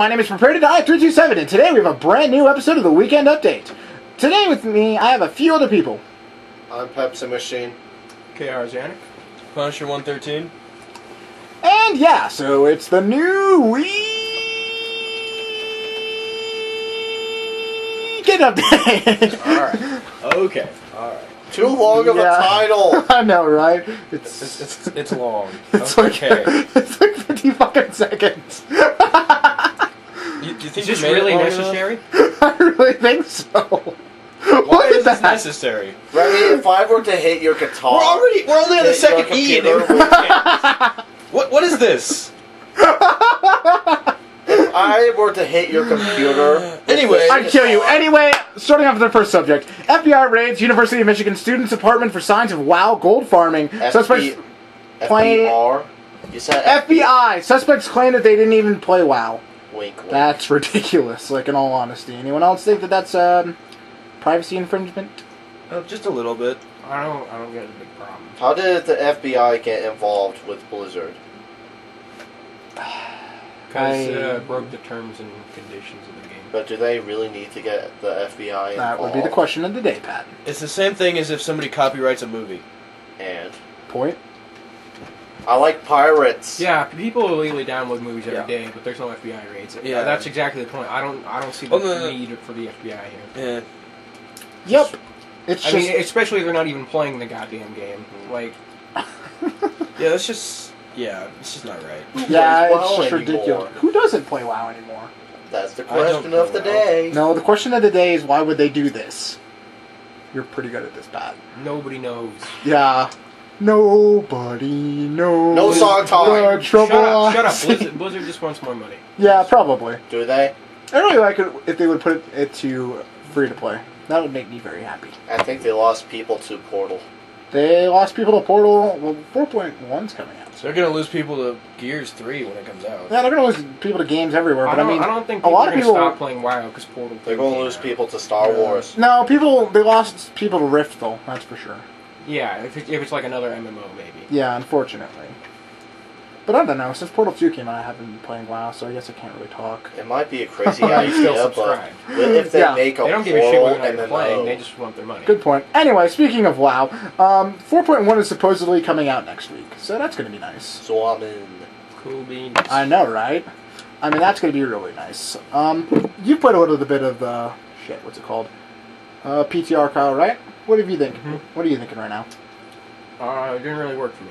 My name is Prepare to Die 327, and today we have a brand new episode of the Weekend Update. Today with me, I have a few other people. I'm Pepsi Machine. KR Zanuck. Punisher 113. And yeah, so it's the new Weekend Update. Alright. Okay. Alright. Too long of Yeah. a title! I know, right? It's, It's it's, it's long. it's like okay. it's like 50 fucking seconds. You, you think Is this really it enough? necessary? I really think so. Why What is this that? necessary? Remy, if I were to hit your guitar. We're already we're only on the second E. and computer What what is this? If I were to hit your computer. Anyway. I'd kill you. Anyway, starting off with the first subject. FBI raids University of Michigan student's apartment for signs of WoW gold farming. Suspects, FB, play- FBR. You said FBI. Suspects claim that they didn't even play WoW. Wink, wink. That's ridiculous, like in all honesty. Anyone else think that that's um, privacy infringement? Uh, just a little bit. I don't I don't get the big problem. How did the FBI get involved with Blizzard? Because I- uh, broke the terms and conditions of the game. But do they really need to get the FBI involved? That would be the question of the day, Pat. It's the same thing as if somebody copyrights a movie. And Point. I like pirates. Yeah, people illegally download movies every Yeah. day, but there's no FBI raids. Yeah. Yeah, that's exactly the point. I don't I don't see the no, no. need for the FBI here. Yeah. Yep. It's I just mean, especially if they're not even playing the goddamn game. Like, Yeah, that's just yeah, it's just not right. yeah, plays it's WoW just anymore? ridiculous. Who doesn't play WoW anymore? That's the question of the know. day. No, the question of the day is why would they do this? You're pretty good at this, Pat. nobody knows. Yeah. Nobody knows. No song time. the trouble shut up, shut up. Blizzard, Blizzard just wants more money. Yeah, probably. Do they? I really like it if they would put it to free to play. That would make me very happy. I think they lost people to Portal. They lost people to Portal. Well, 4.1's coming out. So they're gonna lose people to Gears 3 when it comes out. Yeah, they're gonna lose people to games everywhere. I But I, don't, mean, I don't think a lot are of going to people. stop playing WoW because Portal. They're going to lose people to Star Yeah. Wars. No, people. They lost people to Rift though. That's for sure. Yeah, if, it, if it's like another MMO, maybe. Yeah, unfortunately. But I don't know. Since Portal 2 came out, I haven't been playing WoW, so I guess I can't really talk. It might be a crazy Yeah, still idea, but subscribe. but if they Yeah. make a They don't give a shit Portal whether or not you're MMO, playing. They just want their money. Good point. Anyway, speaking of WoW, um, 4.1 is supposedly coming out next week, so that's going to be nice. so I'm in. Cool beans. I know, right? I mean, that's going to be really nice. Um, you played a little bit of the shit. What's it called? Uh, PTR, Kyle, right? What have you think? Mhm. What are you thinking right now? Uh, it didn't really work for me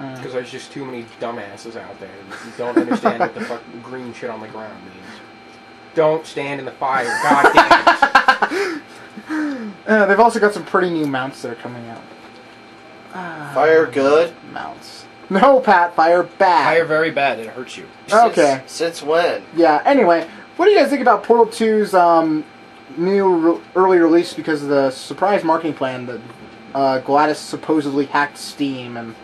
Uh, because there's just too many dumbasses out there who don't understand what the fuck green shit on the ground means. Don't stand in the fire. God damn it. uh, they've also got some pretty new mounts that are coming out. Ah, Fire good? mounts. No, Pat, fire bad. Fire very bad, it hurts you. Okay. Since, since when? Yeah. Anyway, what do you guys think about Portal 2's um, new re- early release because of the surprise marketing plan that uh, GLaDOS supposedly hacked Steam and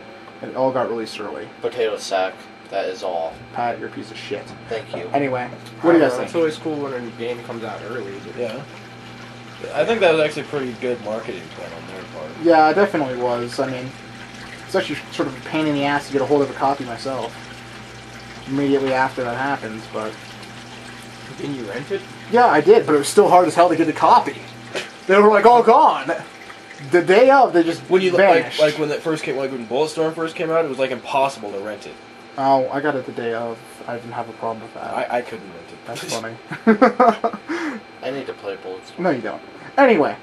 it all got released early? Potato sack. That is all. Pat, you're a piece of shit. Thank you. Anyway, what do you guys Uh, think? It's always cool when a game comes out early. Yeah. I think that was actually a pretty good marketing plan on their part. Yeah, it definitely was. I mean, it's actually sort of a pain in the ass to get a hold of a copy myself. Immediately after that happens, but Didn't you rent it? yeah, I did. But it was still hard as hell to get a copy. They were like all gone. The day of, they just When you like, vanished. like when that first came, like when Bulletstorm first came out, it was like impossible to rent it. Oh, I got it the day of. I didn't have a problem with that. I, I couldn't rent it. That's funny. I need to play Bullets. no, you don't. Anyway.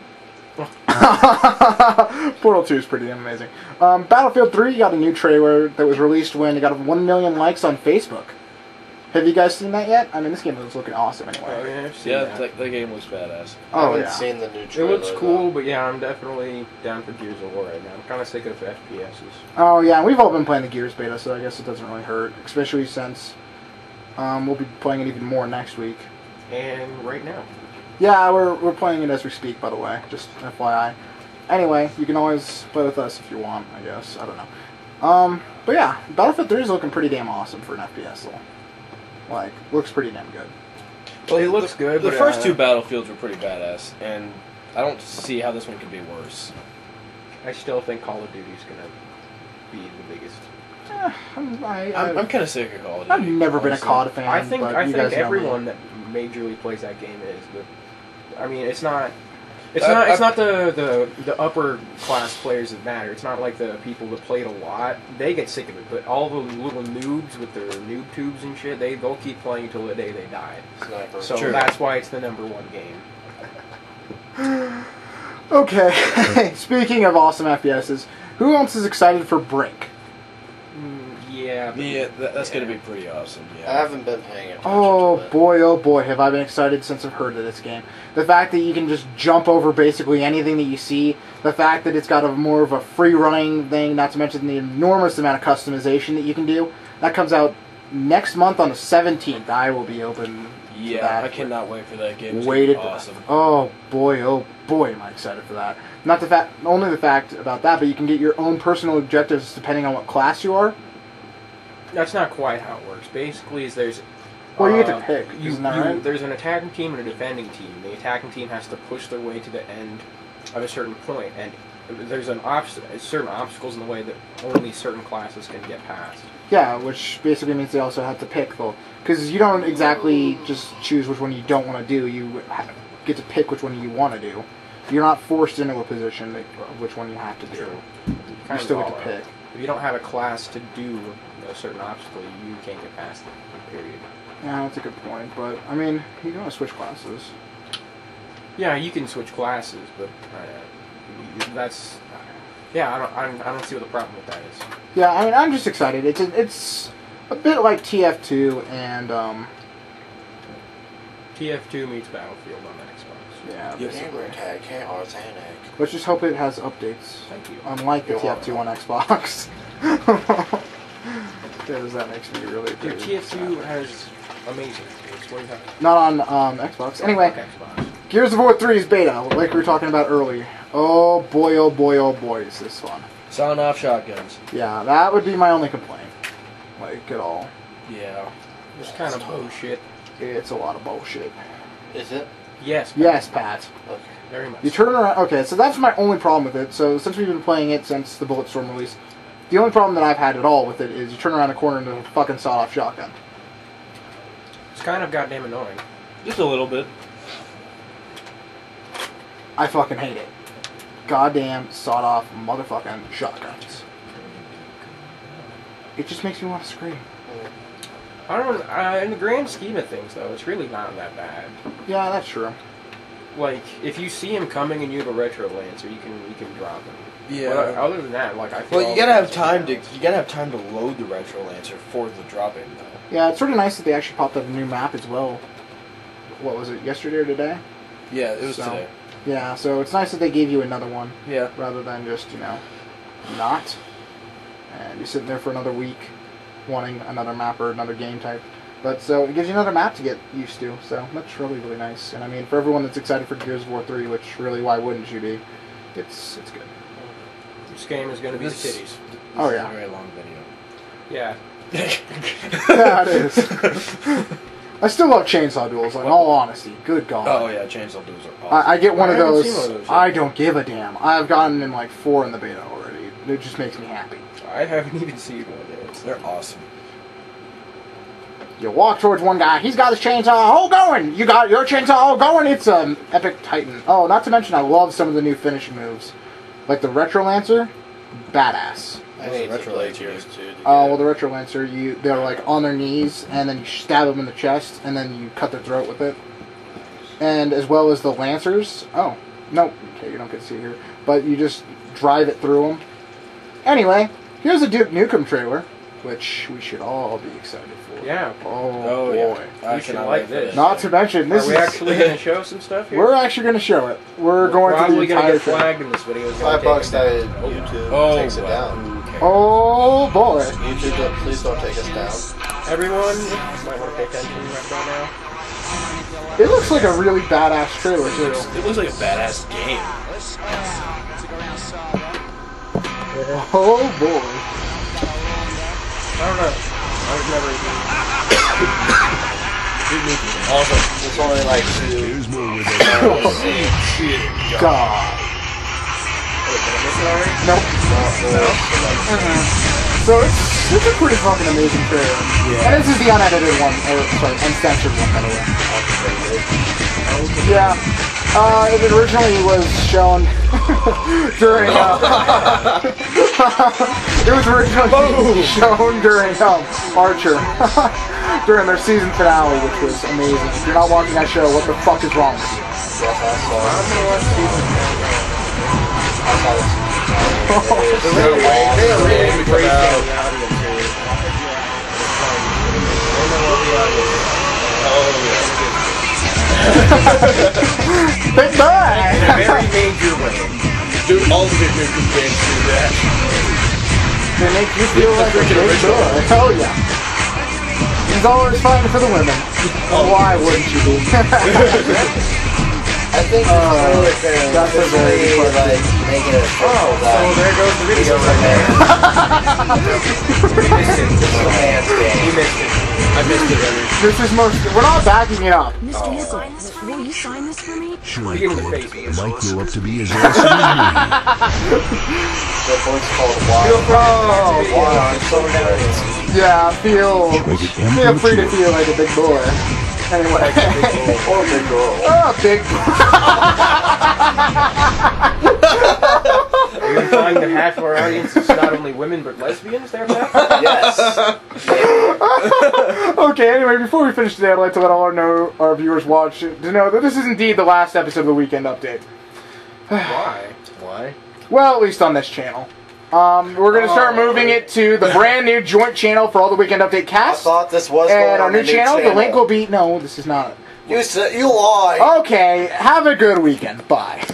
Portal 2 is pretty amazing. Um, Battlefield 3 got a new trailer that was released when it got 1 million likes on Facebook. Have you guys seen that yet? I mean, this game is looking awesome Oh, anyway. yeah, I've seen yeah, that. that, that game looks badass. I Oh, haven't yeah. seen the new trailer. It trailer. looks cool, though. but yeah, I'm definitely down for Gears of War right now. I'm kind of sick of FPSs. Oh, yeah, we've all been playing the Gears beta, so I guess it doesn't really hurt. Especially since um, we'll be playing it even more next week. And right now. Yeah, we're, we're playing it as we speak, by the way. Just FYI. Anyway, you can always play with us if you want, I guess. I don't know. Um, but yeah, Battlefield 3 is looking pretty damn awesome for an FPS, though. Like, looks pretty damn good. Well, he looks the, good. The but, first uh, two battlefields were pretty badass, and I don't see how this one could be worse. I still think Call of Duty's gonna be the biggest. Eh, I'm, I, I'm, I'm kind of sick of Call of Duty. I've never been a honestly. COD fan. I think but I you think guys everyone that majorly plays that game is. But I mean, it's not. It's I- not. It's I- not the, the the upper class players that matter. It's not like the people that played a lot. They get sick of it. But all the little noobs with their noob tubes and shit, they they'll keep playing till the day they die. Sniper. So True. that's why it's the number one game. Okay. Speaking of awesome FPSs, who else is excited for Brink? Mm, yeah. that, that's gonna be pretty awesome. Yeah. I haven't been paying attention Oh to boy, oh boy, have I been excited since I've heard of this game. The fact that you can just jump over basically anything that you see, the fact that it's got a more of a free running thing, not to mention the enormous amount of customization that you can do. That comes out next month on the 17th. I will be open. to Yeah, that. I cannot wait for that game. It's Waited. awesome. Oh boy, oh boy, am I excited for that. Not the fact, only the fact about that, but you can get your own personal objectives depending on what class you are. That's not quite how it works. Basically, is there's Well, you get to uh, pick, You? There's an attacking team and a defending team. The attacking team has to push their way to the end of a certain point, and there's an obst- certain obstacles in the way that only certain classes can get past. Yeah, which basically means they also have to pick though, because you don't exactly just choose which one you don't want to do. You get to pick which one you want to do. You're not forced into a position of which one you have to do. You You still get to pick. are. If you don't have a class to do a certain obstacle, you can't get past it. Period. Yeah, that's a good point. But I mean, you can always switch classes. Yeah, you can switch classes, but uh, that's yeah. I don't, I don't. I don't see what the problem with that is. Yeah, I mean, I'm just excited. It's a, it's a bit like TF2 and um, TF2 meets Battlefield on the Xbox. Yeah. Yep. basically. Gamer tag, can't Arsenic. Let's just hope it has updates, Thank you. unlike the You're TF2 on Xbox. Because that makes me really. Dude. TF2 has amazing games. What do you have? Not on um, Xbox. Anyway, Fuck Xbox. Gears of War 3 is beta, like we were talking about earlier. Oh boy, oh boy, oh boy, is this fun. Sound off shotguns. Yeah, that would be my only complaint. Like, at all. Yeah. It's kind of bullshit. It's a lot of bullshit. Is it? Yes. Yes, Pat. Okay. Very much. You turn around. Okay, so that's my only problem with it. So, since we've been playing it since the Bulletstorm release, the only problem that I've had at all with it is you turn around a corner and there's a fucking sawed off shotgun. It's kind of goddamn annoying. Just a little bit. I fucking hate it. Goddamn sawed off motherfucking shotguns. It just makes me want to scream. Mm. I don't. Uh, in the grand scheme of things, though, it's really not that bad. Yeah, that's true. Like, if you see him coming and you have a retro lancer, you can you can drop him. Yeah. But other than that, like I. feel Well, you gotta have time to you gotta have time to load the retro lancer for the dropping though. Yeah, it's sort of nice that they actually popped up a new map as well. What was it, yesterday or today? Yeah, it was So- today. Yeah, so it's nice that they gave you another one Yeah. rather than just, you know, not. And you're sitting there for another week wanting another map or another game type. But so it gives you another map to get used to, so that's really, really nice. And I mean, for everyone that's excited for Gears of War 3, which really, why wouldn't you be? It's it's good. This game is going to be the This- titties. Oh, This is yeah. a very long video. Yeah. yeah, it is. I still love chainsaw duels, in all honesty. Good God. oh yeah, chainsaw duels are awesome. I, I get one I of those. seen one of those. I don't give a damn. I've gotten in like four in the beta already. It just makes me happy. I haven't even seen one yet. They're awesome. You walk towards one guy. He's got his chainsaw all going. You got your chainsaw all going. It's an epic titan. Oh, not to mention I love some of the new finishing moves, like the retro lancer, badass. I What's need retro play lancer Gears do? 2 to Oh well, the retro lancer, you they're like on their knees, and then you stab them in the chest, and then you cut their throat with it. And as well as the lancers. Oh no, okay, you don't get to see it here, but you just drive it through them. Anyway, here's a Duke Nukem trailer, which we should all be excited for. Yeah. Oh, Oh boy. yeah. I You should like this. Not to mention this Are we is actually going to show some stuff here? we're actually going to show it. We're, going to the gonna entire get thing. flagged in this video. Five take bucks that. YouTube Oh, takes it down. Who cares? Oh boy. YouTube, uh, please don't take us down. Everyone might want to pay attention right now. It looks like a really badass trailer too. It looks like a badass game. Oh boy. I don't know. I was never. Also, it's only like two. Gizmo with a God. Wait, did I miss it already? Nope. No, no, uh-huh. So it's, it's a pretty fucking amazing trailer. Yeah. And this is the unedited one, or sorry, uncensored one, by the way. Yeah. Uh, it originally was shown during. Uh, it was originally shown during um, Archer during their season finale, which was amazing. If you're not watching that show, what the fuck is wrong with you? Yes, I saw it. I'm gonna watch season I saw it. It is so They long. are really Maybe embracing come out. the audience here. They know what the audience is. Oh, yeah. Big bang! In a very major way. Dude, all the video fans do that. They make you feel like a big boy. Hell yeah. He's always fighting for the women. Oh, why wouldn't you be? I think the trailer can That's a very officially, good question. like make it Oh, so there goes the video right there. romance. You missed it. It's a romance You missed it. I missed it every. this is most. We're not backing it up. Mr. Nichols, will you sign this for me? You give him the might grow up to be as awesome as The book's called Wild. Oh, Wild. So nice. yeah. Feel feel free to feel like a big boy. Anyway. Or a big girl. oh, big. Are you implying that half of our audience is not only women but lesbians? There, Pat? Yes. Okay. Anyway, before we finish today, I'd like to let all our know our viewers watch to know that this is indeed the last episode of the weekend update. Why? Why? Well, at least on this channel. Um, we're gonna start Oh. moving it to the brand new joint channel for all the weekend update I cast. thought this was going And our on new the channel, the link will be. No, this is not. You said you lied. Okay, have a good weekend. Bye.